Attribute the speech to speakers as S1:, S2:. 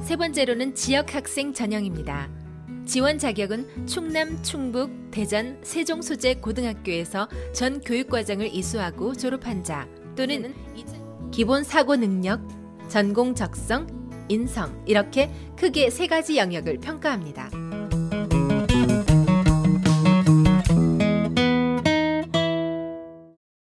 S1: 세 번째로는 지역 학생 전형입니다. 지원 자격은 충남, 충북, 대전, 세종 소재 고등학교에서 전 교육과정을 이수하고 졸업한 자 또는 기본 사고 능력, 전공 적성, 인성 이렇게 크게 세 가지 영역을 평가합니다.